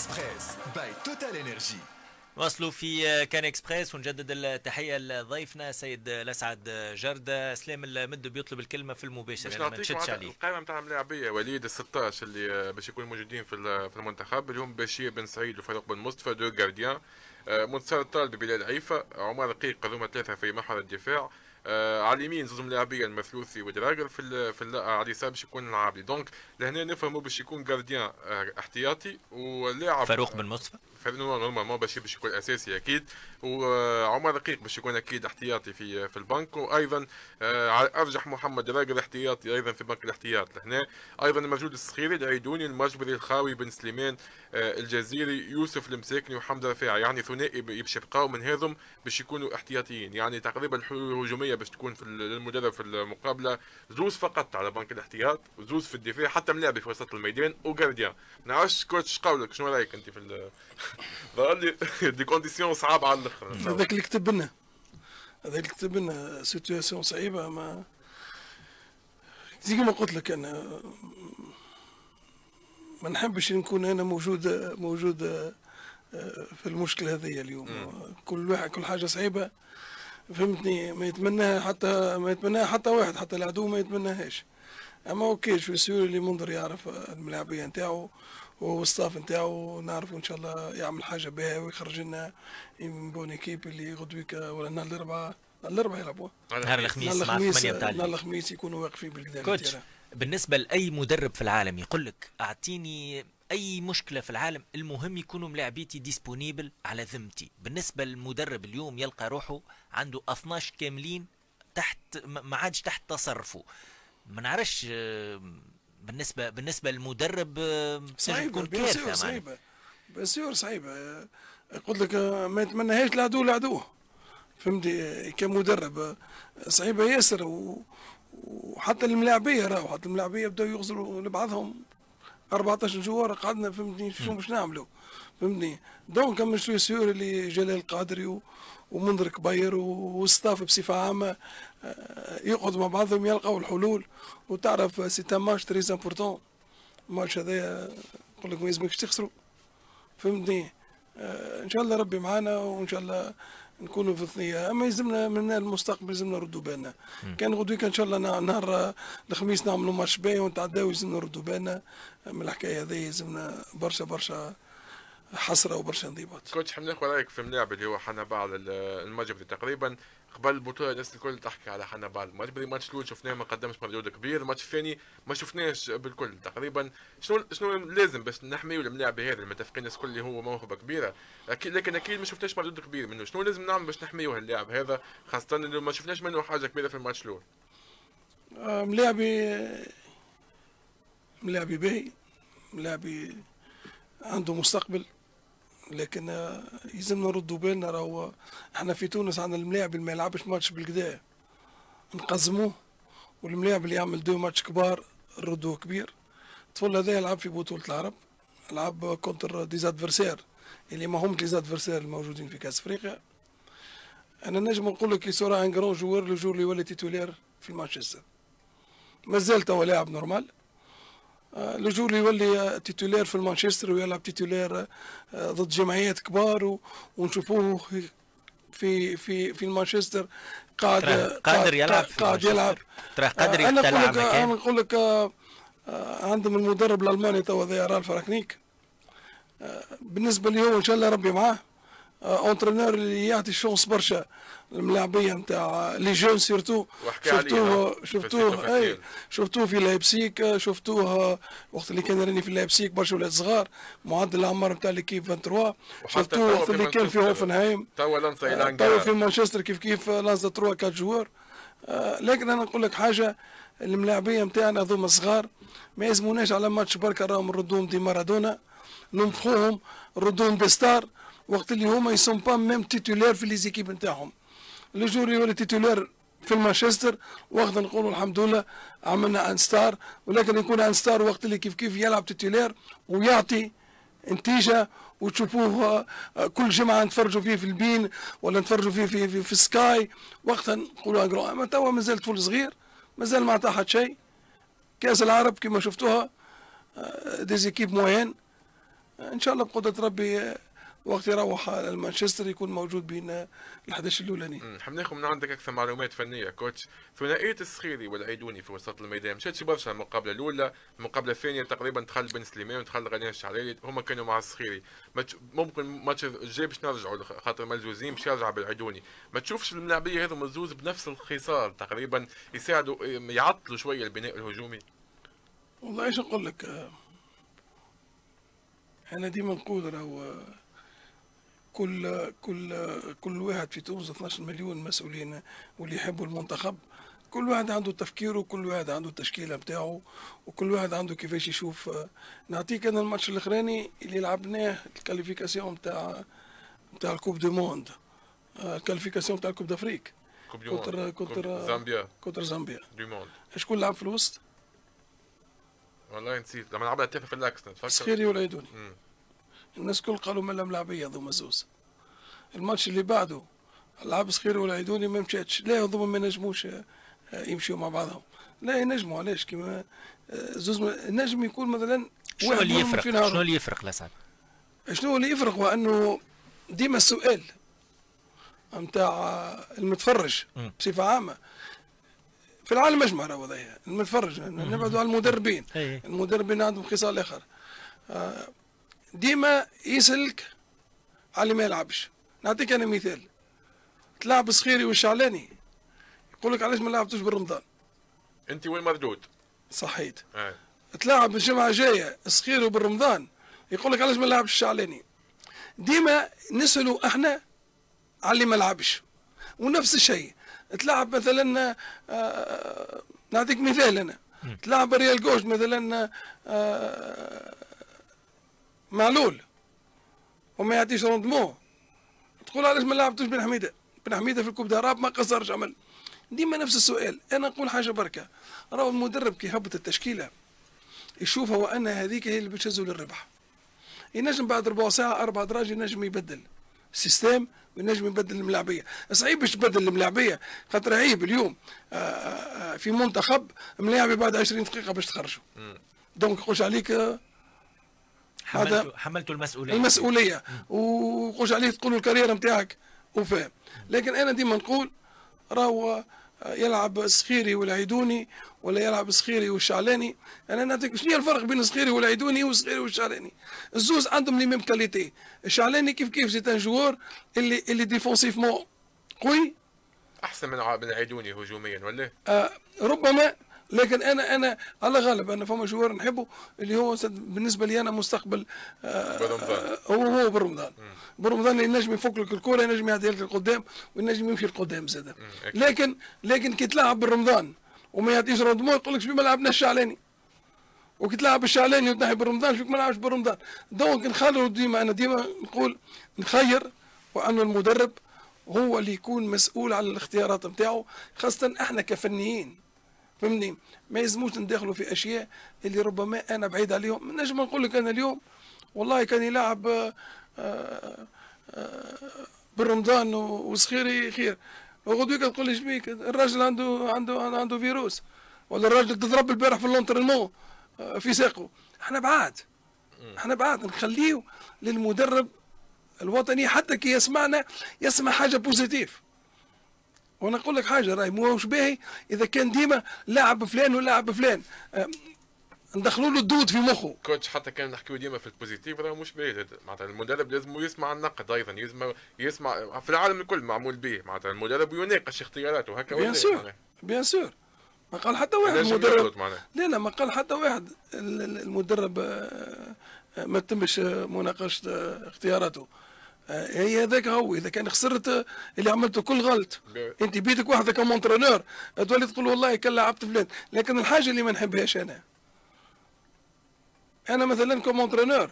اكسبريس by توتال انرجي واصلوا في كان إكسبريس ونجدد التحية لضيفنا سيد الأسعد جرده سلام المد بيطلب الكلمة في المباشر باش يعني ما نشدش على عليه. القائمه نتاع الملاعبيه وليد ال 16 اللي باش يكونوا موجودين في في المنتخب. اللي هم بشير بن سعيد وفاروق بن مصطفى deux gardiens منتصر الطالب بلال عيفة. عمر رقيق هذوما ثلاثة في محور الدفاع. آه على اليمين زوج لاعبين المثلوثي ودراجر في ال في ال على اليسار باش يكون العابدي donc لهنا نفهموا باش يكون gardien آه احتياطي ولاعب فاروق بن مصطفى؟ normalement باش باش يكون أساسي أكيد. وعمر رقيق باش يكون أكيد احتياطي في في البنك. وأيضا آه أرجح محمد راجل احتياطي أيضا في بنك الاحتياط. لهنا أيضا الموجود الصخيري العيدوني المجبري الخاوي بن سليمان آه الجزيري يوسف المساكني وحمد رفاعي يعني ثنائي باش يبقاو من هذم باش يكونوا احتياطيين. يعني تقريبا الحلول الهجوميه باش تكون في المدرب في المقابلة. زوز فقط على بنك الاحتياط وزوز في الدفاع حتى ملاعبي في وسط الميدان و gardien ما نعرفش coach قولك؟ شنو رأيك أنت في ظهر لي des conditions صعابه على الآخر هذاك اللي كتب لنا. هذاك اللي كتب لنا. situation صعيبة ما زي ما قلت لك أنا. ما نحبش نكون أنا موجود موجود في المشكلة هذه اليوم. كل واحد كل حاجة صعيبة. فهمتني؟ ما يتمناها حتى ما يتمناها حتى واحد حتى العدو ما يتمناهاش. أما okay je suis sûr اللي منظر يعرف الملاعبية نتاعو وال staff نتاعو نعرفوا إن شاء الله يعمل حاجة باهية ويخرج لنا bonne équipe اللي غدويك ولا نهار الاربعاء الاربعاء يلعبوا نهار الخميس نهار مع الخميس 8 بتاع نهار. الخميس يكونوا واقفين بالقدا coach بالنسبة لأي مدرب في العالم يقول لك أعطيني أي مشكلة في العالم المهم يكونوا ملاعبيتي disponibles على ذمتي. بالنسبة للمدرب اليوم يلقى روحه عنده 12 كاملين تحت ما عادش تحت تصرفه. ما نعرفش بالنسبة بالنسبة للمدرب صعيبة معناها. صعيبة. سور صعيبة. قلت لك ما يتمناهاش العدو لعدوه فهمتي كمدرب صعيبة ياسر. وحتى الملاعبية راهو حتى الملاعبية بداو يغزروا لبعضهم. 14 جوار قعدنا فهمتني شو باش نعملوا فهمتني. donc comme je suis sûr اللي جلال القادري. ومنذر كبير وال staff بصفة عامة آه، يقعدوا مع بعضهم يلقوا الحلول. وتعرف c'est un match très important. الماتش هذايا نقول لك ما يلزمكش تخسروا فهمتني؟ آه إن شاء الله ربي معانا وإن شاء الله نكونوا في الثنية. أما يلزمنا من المستقبل يلزمنا نردوا بالنا. كان غدويك إن شاء الله نهار الخميس نعملوا ماتش باهي ونتعداو يلزمنا نردوا بالنا. من الحكاية هذه يلزمنا برشا برشا حسرة وبرشا انضباط. كوتش حاب ناخذ رأيك في ملاعب اللي هو حنبال ال- المجبري تقريبا؟ قبل البطوله الناس الكل تحكي على حنبال. المجبري الماتش الأول شفناه ما قدمش مردود كبير. الماتش الثاني ما شفناش بالكل تقريبا. شنو شنو لازم باش نحميو الملاعب هذا المتفقين الناس الكل هو موهبة كبيرة. أكيد لكن أكيد ما شفناش مردود كبير منه. شنو لازم نعمل باش نحميو هاللاعب هذا؟ خاصة إنه ما شفناش منه حاجة كبيرة في الماتش الأول آه، ملاعبي ملاعبي باهي. ملاعبي عنده مستقبل. لكن يلزمنا نردوا بالنا راهو إحنا في تونس عندنا الملاعب اللي ما يلعبش ماتش بالقدا نقزموه والملاعب اللي يعمل deux matchs كبار ردوه كبير. الطفل هذا يلعب في بطولة العرب لعب contre des adversaires اللي ما هم des adversaires الموجودين في كأس أفريقيا. أنا نجم نقول لك il sera un grand joueur le jour اللي يولي titulaire في مانشستر مازال توا لاعب normal آه، le jour اللي يولي آه، titulaire في مانشستر ويلعب titulaire آه، ضد جمعيات كبار ونشوفوه في في في مانشستر قاعد قادر يلعب قاعد. يلعب. تراه قادر آه، أنا نقول لك أنا نقول لك آه، آه، عندهم المدرب الألماني توا ذا رالف رانجنيك آه، بالنسبة لي هو إن شاء الله ربي معاه. آه، entraîneur اللي يعطي chance برشا الملاعبيه نتاع les jeunes surtout شفتوه شفتوه في اي. شفتوه في لايبسيك شفتوه وقت اللي كان راني في لايبسيك برشا ولاد صغار. معدل الأعمار نتاع l'équipe 23 وحتى شفتوه وقت في اللي كان في. هوفنهايم توا lança آه، توا في مانشستر كيف كيف lança 3 4 joueurs لكن أنا نقول لك حاجة الملاعبية نتاعنا هذوما صغار ما يلزموناش على ماتش بركة راهم نردوهم des Maradona. ننفخوهم نردوهم des stars. وقت اللي هما ils sont pas même titulaires في les équipes نتاعهم. le jour يولي titulaire في المانشستر وقت نقولوا الحمد لله عملنا une star ولكن يكون une star وقت اللي كيف كيف يلعب titulaire ويعطي نتيجة وتشوفوه آه، كل جمعه نتفرجوا فيه في ال beIN ولا نتفرجوا فيه في في, في Sky. وقتها نقولوا اجرو أما توا مازال طفل صغير مازال ما عطى حد شيء. كأس العرب كما شفتوها آه، دي زيكيب موين إن شاء الله بقدرة ربي وقت يروح على مانشستر يكون موجود بين ال 11 الاولاني. حناخذ من عندك أكثر معلومات فنية. كوتش ثنائية الصخيري والعيدوني في وسط الميدان مشاتش برشا المقابله الأولى المقابله الثانية تقريبا دخل بن سليمان ودخل غنيان الشعريري هما كانوا مع الصخيري. ممكن ماتش الجاي باش نرجعوا خاطر ملزوزين باش يرجع بالعيدوني. ما تشوفش الملاعبية هذو مزوز بنفس الخصال تقريبا يساعدوا يعطلوا شوية البناء الهجومي؟ والله إيش نقول لك؟ أنا ديما نقول راهو كل كل كل واحد في تونس 12 مليون مسؤولين واللي يحبوا المنتخب. كل واحد عنده تفكيره وكل واحد عنده التشكيلة بتاعه وكل واحد عنده كيفاش يشوف. نعطيك أنا الماتش الأخراني اللي لعبناه ال qualification بتاع بتاع ال coupe du monde. ال qualification بتاع ال coupe d'Afrique. contre. contre زامبيا. contre زامبيا. du monde. شكون لعب في الوسط؟ والله نسيت. لما لعبنا تافه في ال axe سخيري والعيدوني مم. الناس كل قالوا ملا ملاعبيه ذو زوز الماتش اللي بعده لعب سخيري والعيدوني ما مشاتش لا هذوما ما نجموش آه، آه، يمشيوا مع بعضهم. لا ينجموا علاش؟ كيما آه، زوز نجم يكون مثلا شنو اللي يفرق. شنو اللي يفرق لسعد شنو اللي يفرق؟ هو أنه ديما السؤال نتاع المتفرج مم. بصفة عامة. في العالم أجمع راهو المتفرج نبعدوا على المدربين. المدربين عندهم خصال آخر. آه، ديما يسلك على اللي ما يلعبش. نعطيك أنا مثال. تلعب صخيري والشعلاني يقول لك علاش ما لعبتوش بالرمضان؟ أنت وين مردود؟ صحيت. آه. تلاعب الجمعة الجاية صخير وبالرمضان يقول لك علاش ما لعبش الشعلاني ديما نسألوا إحنا على اللي ما لعبش. ونفس الشيء تلعب مثلا آه، نعطيك مثال أنا. تلعب ريال جوش مثلا آه، معلول. وما يعطيش روندمون تقول علاش ما لعبتوش بن حميدة؟ بن حميدة في ال coupe arabe ما قصرش عمل. ديما نفس السؤال. أنا نقول حاجة بركة. راهو المدرب كي يهبط التشكيلة يشوفها وان هذيك هي اللي بتشزه للربح. ينجم بعد ربع ساعة أربع دراج ينجم يبدل ال système وينجم يبدل الملاعبية. صعيب باش تبدل الملاعبية خاطر عيب اليوم. آه، آه، آه، في منتخب ملاعبي بعد 20 دقيقة باش تخرجوا. donc يخش عليك حملتوا حملتوا المسؤولية. المسؤولية. وخش عليه تقول ال carrière نتاعك وفاهم. لكن أنا ديما نقول راهو يلعب صخيري والعيدوني ولا يلعب صخيري والشعلاني. أنا نعطيك شنو هي الفرق بين صخيري والعيدوني وصخيري والشعلاني؟ الزوز عندهم les mêmes qualités. الشعلاني كيف كيف c'est un joueur اللي اللي défensivement قوي. أحسن من عيدوني هجوميا ولا؟ آه ربما لكن أنا أنا على غالب أنا فما joueur نحبه اللي هو بالنسبة لي أنا مستقبل آه بن رمضان. آه، هو هو بن رمضان. بن رمضان ينجم يفك لك الكورة ينجم يعدي لك القدام وينجم يمشي لقدام زاد. لكن لكن كي تلعب بن رمضان وما يعطيش rendement يقول لك ما لعبناش الشعلاني. وكي تلعب الشعلاني وتنحي بن رمضان شبيك ما لعبش بن رمضان donc نخلوا ديما أنا ديما نقول نخير وأن المدرب هو اللي يكون مسؤول على الاختيارات نتاعو خاصة إحنا كفنيين. فهمني؟ ما يلزموش ندخلوا في أشياء اللي ربما أنا بعيد عليهم. نجم نقول لك أنا اليوم والله كان يلعب آه، آه، بن رمضان وصخيري خير وغدوة تقول لي شبيك الراجل عنده عنده عنده فيروس. ولا الراجل تضرب البارح في ال entraînement آه، في ساقه. إحنا بعاد. إحنا بعاد. نخليه للمدرب الوطني حتى كي يسمعنا يسمع حاجة positif وأنا أقول لك حاجة راهي مش باهي؟ إذا كان ديما لاعب فلان ولاعب فلان ندخلوا له الدود في مخه. coach حتى كان نحكيو ديما في ال positif راه مش باهي. معناتها المدرب لازم يسمع النقد أيضا يسمع يسمع في العالم الكل معمول به. معناتها المدرب يناقش اختياراته هكا bien sûr؟ bien sûr. ما قال حتى واحد المدرب. لا لا ما قال حتى واحد ال- ال- المدرب آه، آه، ما تمش مناقشة اختياراته. هي هذاك هو. إذا كان خسرت آه، اللي عملته كل غلط. أنت بيدك واحدة comme entraîneur تولي تقول والله كان لعبت فلان. لكن الحاجة اللي ما نحبهاش أنا. أنا مثلا comme entraîneur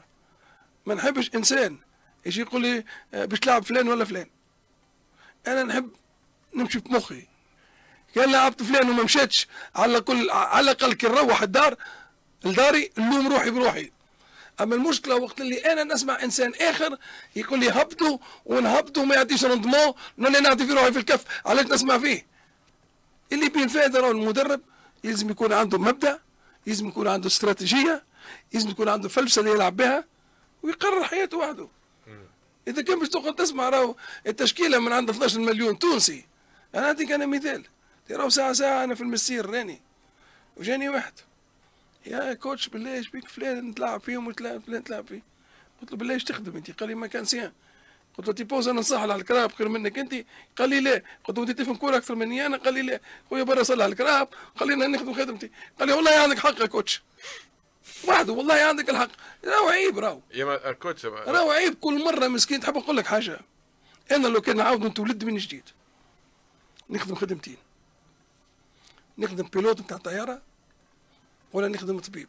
ما نحبش إنسان يجي يقول لي آه، باش تلعب فلان ولا فلان. أنا نحب نمشي بمخي كان لعبت فلان وما مشاتش. على كل على الأقل كي نروح الدار لداري نلوم روحي بروحي. أما المشكلة وقت اللي أنا نسمع إنسان آخر يقول لي هبطوا ونهبطوا وما يعطيش روندمون نولي نعطي في روحي في الكف. علاش نسمع فيه؟ اللي بين فائده راهو المدرب يلزم يكون عنده مبدأ يلزم يكون عنده استراتيجية يلزم يكون عنده فلسفة اللي يلعب بها ويقرر حياته وحده. إذا كان باش تقعد تسمع راهو التشكيلة من عند 12 مليون تونسي. أنا نعطيك أنا مثال. راهو ساعة ساعة أنا في المسير راني وجاني واحد. يا coach بالله إيش بيك؟ فلان نتلاعب فيهم وفلان فلان تلعب فيه. قلت له بالله إيش تخدم أنت؟ قال لي mécanicien قلت له تيبوز أنا نصلح الكراهب خير منك أنت؟ قال لي لا. قلت له انت تفهم كورة أكثر مني أنا؟ قال لي لا. خويا برا صلح الكراهب. خلينا نخدم خدمتي. قال لي والله عندك حق يا coach. وحده والله عندك الحق. راهو عيب راهو. يا coach راهو عيب. كل مرة مسكين تحب نقول لك حاجة. أنا لو كان نعاود نتولد من جديد. نخدم خدمتين. نخدم pilote نتاع طياره ولا نخدم طبيب.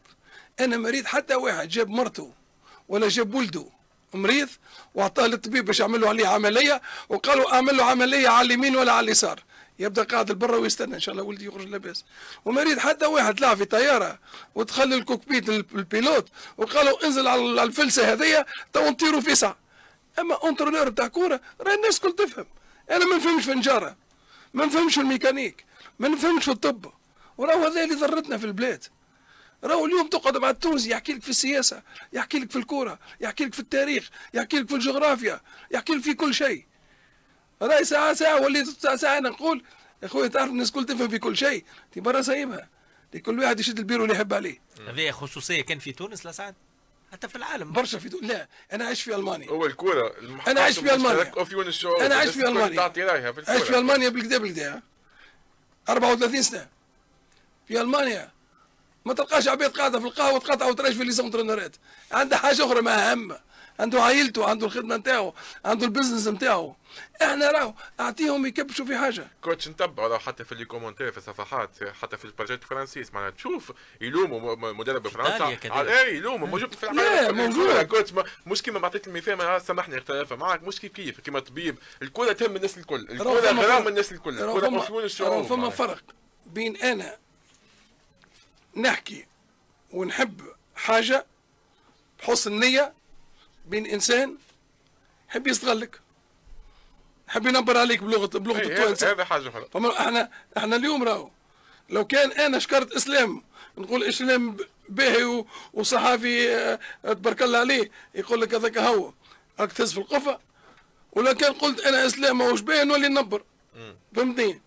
أنا مريض حتى واحد جاب مرته ولا جاب ولده. مريض وأعطاه للطبيب باش يعملوا عليه عملية وقالوا أعمل له عملية على اليمين ولا على اليسار. يبدأ قاعد برا ويستنى إن شاء الله ولدي يخرج لاباس. ومريض حتى واحد طلع في طيارة ودخل ال cockpit ال pilote وقالوا انزل على ال vitesse هذيا تو نطيروا في ساعة. أما entraîneur تاع كورة راه الناس الكل تفهم. أنا ما نفهمش في النجارة ما نفهمش في الميكانيك ما نفهمش في الطب. وراهو هذا اللي ضرتنا في البلاد. راهو اليوم تقعد مع التونسي يحكي لك في السياسة يحكي لك في الكوره يحكي لك في التاريخ يحكي لك في الجغرافيا يحكي لك في كل شيء. راهي ساعة ساعة وليت ساعة ساعة أنا نقول يا خويا تعرف الناس الكل تفهم في كل شيء في برا سايبها كل واحد يشد البيرو اللي يحب عليه. هذه خصوصية كان في تونس لا سعد حتى في العالم. برشا في لا أنا عايش في ألمانيا. هو الكوره أنا عايش في ألمانيا. أنا عايش في ألمانيا. عايش في ألمانيا بالكدا بالكدا 34 سنة. في ألمانيا ما تلقاش عبيد قاعدة في القهوة تقطع وتريش في لي زونترينور عنده حاجة أخرى ما أهم. عنده عائلته عنده الخدمة نتاعو عنده البزنس نتاعو. إحنا راهو أعطيهم يكبشوا في حاجة. coach نتبع راهو حتى في ال commentaires في الصفحات حتى في البروجيكت الفرنسيس معناها تشوف يلوموا مدرب فرنسا. على اي يلوموا؟ موجود في العالم لا موجود. كوتش مش كيما بعطيت المثال سامحني اختلاف معك مش كيف كيف؟ كيما طبيب. الكوره تهم الناس الكل. الكوره غرام الناس الكل. الشعوب. فما فرق بين أنا نحكي ونحب حاجة بحسن نيه بين إنسان يحب يستغلك يحب ينبر عليك بلغه بلغة إيه، التوانسه هذا حاجة أخرى. فما إحنا إحنا اليوم راهو لو كان أنا شكرت إسلام نقول إسلام باهي وصحافي آه، تبارك الله عليه يقول لك هذاك هو راك تهز في القفه ولا كان قلت أنا إسلام ماهوش باهي نولي نبر فهمتني؟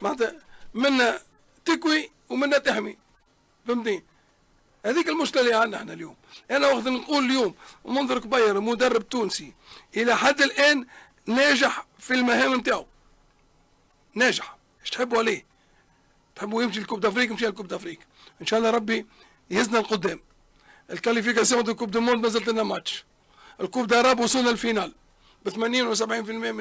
معناتها منا تكوي ومنا تحمي. فهمتني؟ هذيك المشكلة اللي عندنا إحنا اليوم. أنا وقت نقول اليوم منذر كبير مدرب تونسي إلى حد الآن ناجح في المهام نتاعو. ناجح. إيش تحبوا عليه؟ تحبوا يمشي ل Coupe d'Afrique يمشي ل Coupe d'Afrique. إن شاء الله ربي يهزنا لقدام ال qualifications de Coupe du Monde مازلت لنا ماتش. ال Coupe Arabe وصلنا ال finale. ب 80 و 70% من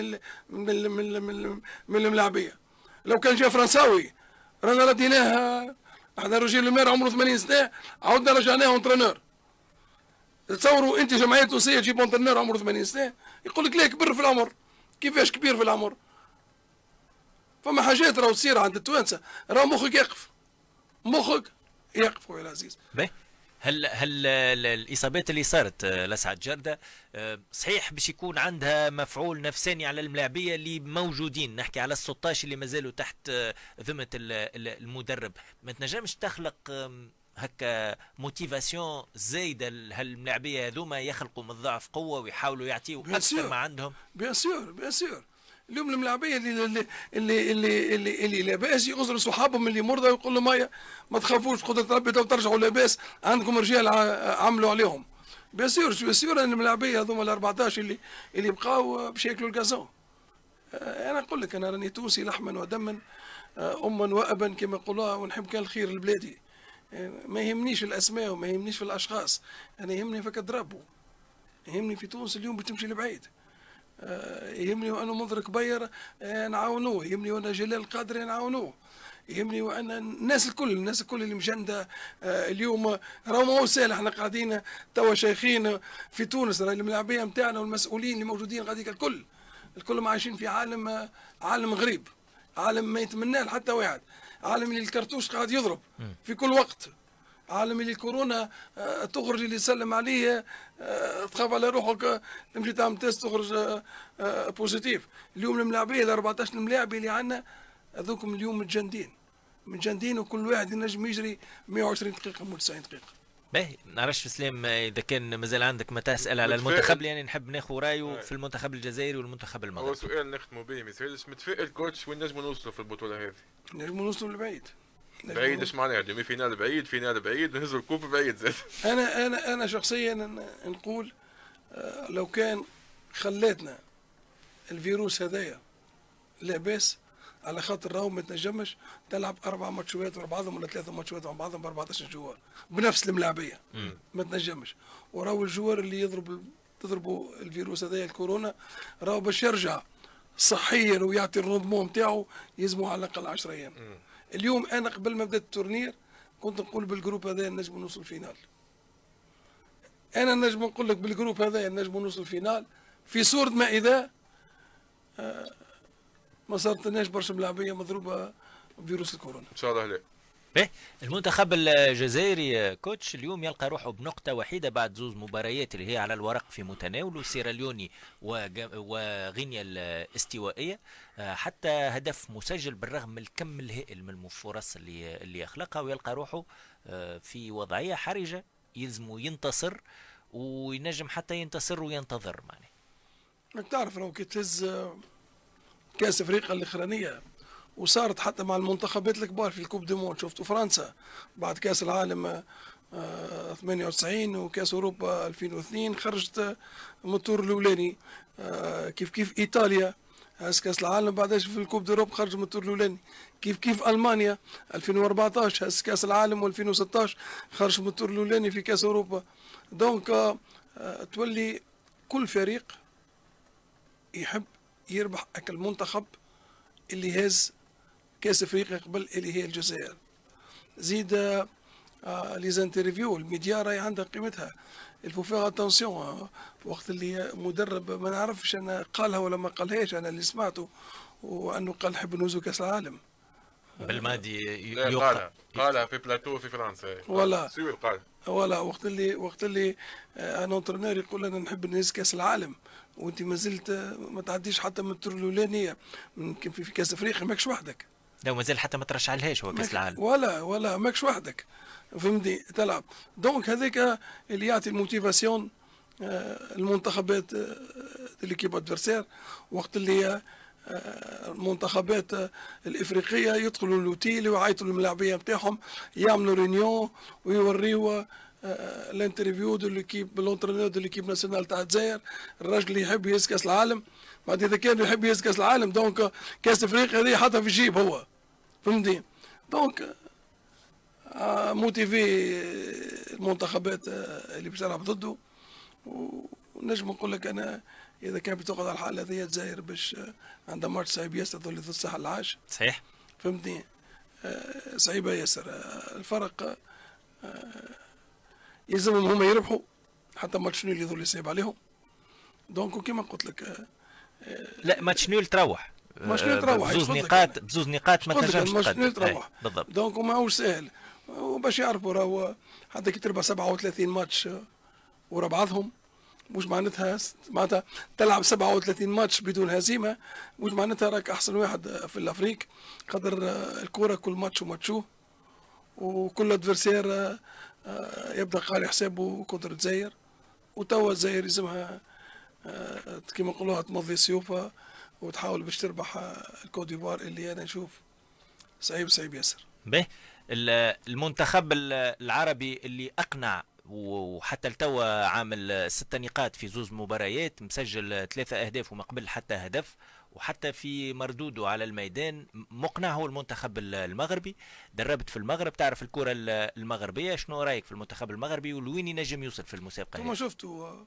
من من من, من الملاعبية. لو كان جا فرنساوي رانا رديناه إحنا روجي لومير عمره 80 سنة عاودنا رجعناه entraîneur تصوروا أنت جمعية تونسيه تجيب اونترينور عمره 80 سنة يقول لك ليه كبر في العمر؟ كيفاش كبير في العمر؟ فما حاجات راهو تصير عند التوانسة راهو مخك يقف. مخك يقف خويا العزيز. هل هل الإصابات اللي صارت آه، لسعد جرده آه، صحيح باش يكون عندها مفعول نفساني على الملاعبية اللي موجودين. نحكي على ال 16 اللي مازالوا تحت آه، ذمة المدرب. ما تنجمش تخلق هكا motivation زايدة هالملاعبية هذوما يخلقوا من ضعف قوة ويحاولوا يعطيوا أكثر ما عندهم؟ bien sûr bien sûr اليوم الملاعبية اللي اللي اللي اللي, اللي, اللي لاباس يغزروا صحابهم اللي مرضى ويقول لهم هيا ما تخافوش قدرة ربي تو ترجعوا لاباس. عندكم رجال عملوا عليهم. sûr أن الملاعبية هذوما ال 14 اللي اللي بقاو باش ياكلوا ال gazon آه، أنا نقول لك أنا راني تونسي لحما ودما آه، أما وأبا كما يقولوها ونحب كان الخير لبلادي. آه، ما يهمنيش الأسماء وما يهمنيش في الأشخاص. أنا يهمني فك درابو يهمني في تونس اليوم بتمشي لبعيد. آه، يهمني وأنا منظر كبير آه، نعاونوه. يهمني وأنا جلال القادر نعاونوه. يهمني وأن الناس الكل الناس الكل اللي مجندة آه، اليوم راهو ما هو سهل. إحنا قاعدين توا شيخين في تونس راهي الملاعبية نتاعنا والمسؤولين اللي موجودين غاديك الكل. الكل عايشين في عالم عالم غريب عالم ما يتمناه حتى واحد عالم اللي الكرتوش قاعد يضرب في كل وقت. عالم اللي الكورونا آه، تخرج اللي يسلم عليه آه، تخاف على روحك تمشي تعمل test تخرج positif آه، اليوم الملاعبية ال 14 ملاعبي اللي عندنا هذوكم اليوم متجندين. متجندين وكل واحد ينجم يجري 120 دقيقة 190 دقيقة. باهي. نعرفش سليم إذا كان مازال عندك ما تسأل على. المنتخب لأني نحب ناخذ رأيه. في المنتخب الجزائري والمنتخب هو المغربي سؤال نختموا به ما يسألش. متفائل coach وين نجموا نوصلوا في البطولة هذه. نجموا نوصلوا لبعيد. بعيد إيش معناها demi-finale بعيد finale بعيد نهزوا ال coupe بعيد. زاد أنا أنا أنا شخصيا نقول آه، لو كان خلاتنا الفيروس هذايا لا باس على خاطر راهو ما تنجمش تلعب أربع matchات ورا بعضهم ولا ثلاثة matchات ورا بعضهم ب 14 joueurs بنفس الملاعبيه ما تنجمش. وراهو ال joueur اللي يضرب تضربوا الفيروس هذايا الكورونا راهو باش يرجع صحيا ويعطي ال rendement نتاعو يلزموا على الأقل 10 أيام. اليوم أنا قبل ما بدأت ال tournoi كنت نقول بال groupe هذا نجم نوصل finale أنا نجم نقول لك بال groupe هذا نجم نوصل finale في صورة ما اذا آه، ما صارت برشا ملاعبية مضروبة بفيروس الكورونا. إن شاء الله لا باهي المنتخب الجزائري كوتش اليوم يلقى روحه بنقطة وحيدة بعد زوز مباريات اللي هي على الورق في متناوله سيراليوني وغينيا الاستوائية. آه، حتى هدف مسجل بالرغم من الكم الهائل من الفرص اللي اللي يخلقها ويلقى روحه آه، في وضعية حرجة يلزمه ينتصر وينجم حتى ينتصر وينتظر معناه انك تعرف لو كي تهز كأس أفريقيا الأخرانية وصارت حتى مع المنتخبات الكبار في ال Coupe du Monde شفتوا فرنسا؟ بعد كاس العالم آه، آه، 98 وكاس أوروبا 2002 خرجت من الطور الأولاني آه، كيف كيف إيطاليا هز كاس العالم بعدش في ال Coupe d'Europe خرج من الطور الأولاني. كيف كيف ألمانيا 2014 هز كاس العالم و2016 خرج من الطور الأولاني في كاس أوروبا. donc آه، تولي كل فريق يحب يربح هاك المنتخب اللي هاز كاس افريقيا قبل اللي هي الجزائر. زيد آه، آه، les interviews الميديا راهي عندها قيمتها. il faut faire attention وقت اللي مدرب ما نعرفش أنا قالها ولا ما قالهاش أنا اللي سمعته وأنه قال نحب نهزو كأس العالم. يوقع قالها قالها في بلاتو في فرنسا. ولا. sûr قال. ولا وقت اللي وقت اللي آه، ان entraîneur يقول أنا نحب نهز كأس العالم وأنت ما زلت آه، ما تعديش حتى من الطور الاولانيه يمكن في في كأس أفريقيا ماكش وحدك. لو مازال حتى ما ترشح لهاش هو كاس العالم. ولا ولا ماكش وحدك. فهمتني؟ تلعب. donc هذاك اللي يعطي ال motivation آه، المنتخبات آه، les équipes adversaires وقت اللي آه، المنتخبات الإفريقية يدخلوا l'hôtel ويعيطوا للملاعبية نتاعهم يعملوا réunion ويوريوا ال interview de l'équipe l'entraîneur de l'équipe nationale تاع الجزائر الراجل اللي يحب يهز كاس العالم. بعد إذا كان يحب يهز كاس العالم donc كاس أفريقيا هذه حاطها في جيبو. فهمتني؟ donc آه، motiver المنتخبات آه، اللي باش تلعب ضده. ونجم نقول لك أنا إذا كان بتقعد على الحاله هذه الجزائر باش آه، عندها ماتش صعيب ياسر ضد ساحل العاج. صحيح. فهمتني؟ صعيبة ياسر. الفرق يلزمهم هما يربحوا حتى match nul يظل يصعب عليهم. donc كما قلت لك لا match nul تروح match nul تروح، بزوز. نقاط بزوز نقاط ما تنجمش تقدم nul تروح بالضبط. donc ماهوش سهل؟ وباش يعرفوا راهو حتى كي تربح 37 ماتش ورا بعضهم. مش معناتها؟ معناتها تلعب 37 ماتش بدون هزيمة. مش معناتها راك أحسن واحد في ال Afrique؟ قدر الكوره كل ماتش وماتشوه. وكل adversaire آه، يبدأ قاري حسابه contre الجزائر. وتوا الجزائر يلزمها آه، كيما نقولوها تمضي سيوفها وتحاول باش تربح ال Côte d'Ivoire اللي أنا نشوف صعيب صعيب ياسر. به. ال- المنتخب ال- العربي اللي أقنع وحتى لتوا عامل ستة نقاط في زوز مباريات مسجل ثلاثة أهداف وما قبل حتى هدف وحتى في مردوده على الميدان مقنع هو المنتخب ال- المغربي. دربت في المغرب تعرف الكرة ال- المغربية شنو رأيك في المنتخب المغربي؟ ولوين ينجم يوصل في المسابقة؟ كما؟ شفتوا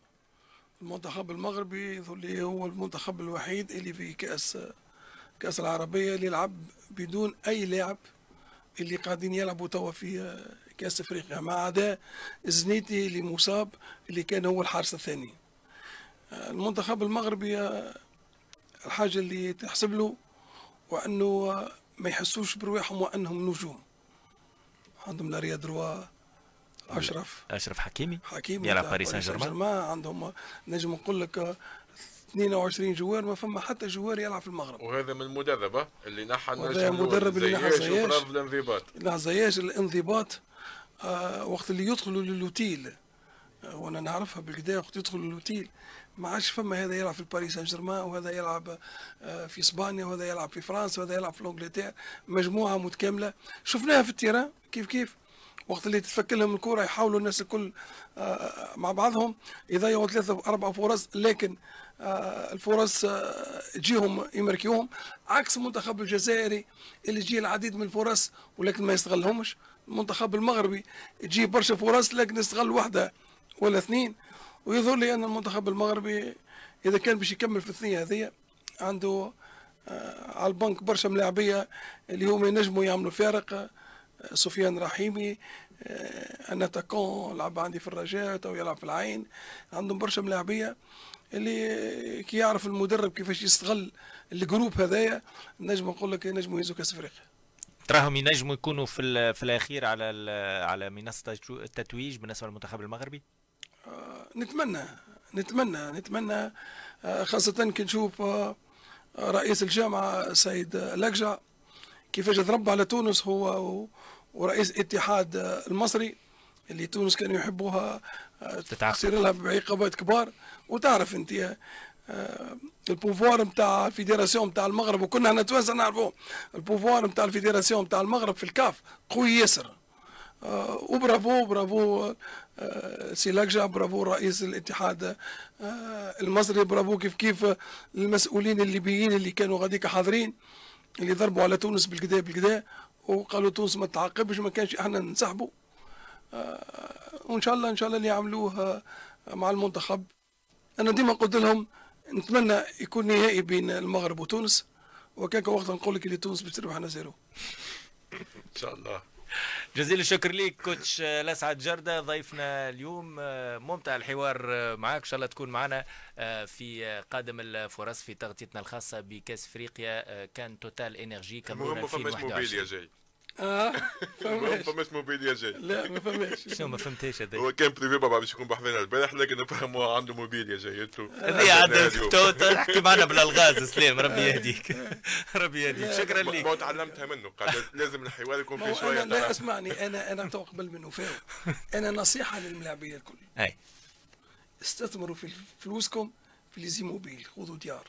المنتخب المغربي اللي هو المنتخب الوحيد اللي في كأس كأس العربية اللي يلعب بدون أي لاعب اللي قاعدين يلعبوا توا في كأس إفريقيا. ما عدا زنيتي اللي مصاب اللي كان هو الحارس الثاني. المنتخب المغربي الحاجة اللي تحسب له وانه آه، ما يحسوش برواحهم وأنهم نجوم. عندهم لا رياض أشرف. أشرف حكيمي. حكيم يلعب باريس سان جيرمان. عندهم نجم نقول لك آه، 22 joueur ما فما حتى joueur يلعب في المغرب. وهذا من المدرب اللي نحى وهذا النجم مدرب اللي نحى زياش زياش. الانضباط. لحظياش الانضباط آه وقت اللي يدخلوا للوتيل. آه وأنا نعرفها بالقدا وقت يدخلوا للوتيل. ما عادش فما هذا يلعب في باريس سان جيرمان وهذا يلعب آه في إسبانيا وهذا يلعب في فرنسا وهذا يلعب في إنجلترا. مجموعة متكاملة. شفناها في ال terrain. كيف كيف؟ وقت اللي تتفك لهم الكره يحاولوا الناس الكل آه، مع بعضهم. يضيعوا ثلاثة أربع فرص لكن آه، الفرص آه، تجيهم يمركيوهم. عكس المنتخب الجزائري اللي يجي العديد من الفرص ولكن ما يستغلهمش. المنتخب المغربي تجي برشا فرص لكن يستغل واحدة ولا اثنين. ويظهر لي أن المنتخب المغربي إذا كان باش يكمل في الثنية هذه عنده على البنك برشا ملاعبية اللي هما ينجموا يعملوا فارق. سفيان رحيمي أنا تاكون لعب عندي في الرجاء أو يلعب في العين. عندهم برشا ملاعبية اللي كي يعرف المدرب كيفاش يستغل ال groupe هذايا نجم نقول لك نجموا يهزوا كأس أفريقيا. تراهم ينجموا يكونوا في في الأخير على على منصة التتويج بالنسبة للمنتخب المغربي؟ آه نتمنى نتمنى نتمنى آه خاصة كي نشوف آه رئيس الجامعة سيد لقجع كيفاش ضرب على تونس هو ورئيس الاتحاد المصري اللي تونس كانوا يحبوها تصير لها بعقابات كبار. وتعرف انت آه، ال pouvoir نتاع ال fédération نتاع المغرب وكنا إحنا توانسه نعرفوه ال pouvoir نتاع ال fédération نتاع المغرب في الكاف قوي ياسر. آه، و bravo bravo آه، سي لكجا برافو رئيس الاتحاد المصري برافو كيف كيف المسؤولين الليبيين اللي كانوا غاديك حاضرين. اللي ضربوا على تونس بالقدا بالقدا وقالوا تونس ما تعاقبش ما كانش إحنا نسحبوا آه، وإن شاء الله إن شاء الله اللي يعملوه مع المنتخب. أنا ديما قلت لهم نتمنى يكون نهائي بين المغرب وتونس. وكان وقت نقول لك اللي تونس باش تربح un à zéro. إن شاء الله. جزيل الشكر ليك coach لسعد جردة. ضيفنا اليوم ممتع الحوار معك إن شاء الله تكون معنا في قادم الفرص في تغطيتنا الخاصة بكأس إفريقيا كان توتال انرجي كاميرون 2021 جاي. آه ما فماش موبيليا جاي. لا ما فماش. شنو ما فهمتش هذا هو كان بريفي بابا باش يكون بحثنا البارح لكن فهموا عنده موبيليا جاي. هذه عاد تحكي معنا بالالغاز سليم. ربي يهديك. ربي يهديك. شكرا لك. ما تعلمتها منه. قال لازم الحوار يكون فيه شوية لا اسمعني. أنا أنا تو قبل منه. فاهم أنا نصيحة للملاعبية الكل. أي. استثمروا في فلوسكم في les immeubles خذوا ديار.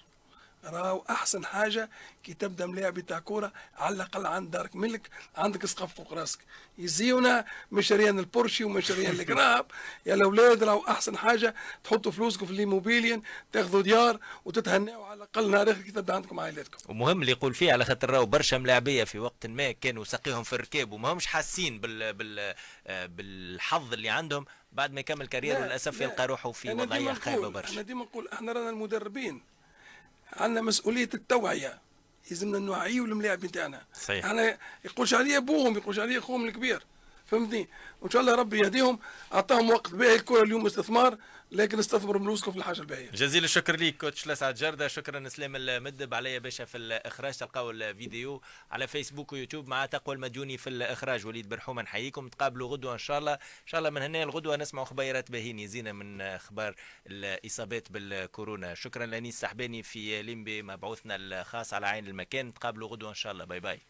راهو أحسن حاجة كي تبدأ ملاعب تاع كوره على الأقل عند دارك ملك عندك سقف فوق راسك. يزيونا من شريان البورشي ومن شريان القراب يا الاولاد راهو أحسن حاجة تحطوا فلوسكم في ال immobilier تاخذوا ديار وتتهناوا على الأقل نهار آخر كي تبدأ عندكم عائلاتكم. ومهم اللي يقول فيه على خاطر راهو برشا ملاعبية في وقت ما كانوا ساقيهم في الركاب وما همش حاسين بال بال بالحظ اللي عندهم. بعد ما يكمل كارير للأسف يلقى روحه في وضعية خايبة برشا. أنا ديما نقول إحنا رانا المدربين. عندنا مسؤولية التوعية. لازمنا نوعيوا الملاعب نتاعنا صحيح. أنا يقولش عليه أبوهم يقولش عليه أخوهم الكبير. فهمتني؟ وإن شاء الله ربي يهديهم أعطاهم وقت باهي الكرة اليوم استثمار لكن استثمروا فلوسكم في الحاجة الباهية. جزيل الشكر ليك coach لسعد جردة. شكرا سلام المدب عليا باشا في الإخراج. تلقاو الفيديو على فيسبوك ويوتيوب مع تقوى المديوني في الإخراج. وليد برحومه نحييكم تقابلوا غدوة إن شاء الله. إن شاء الله من هنا الغدوة نسمعوا خبيرات باهين يزينا من أخبار الإصابات بالكورونا. شكرا لأنيس سحباني في ليمبي مبعوثنا الخاص على عين المكان. تقابلوا غدوة إن شاء الله. bye bye.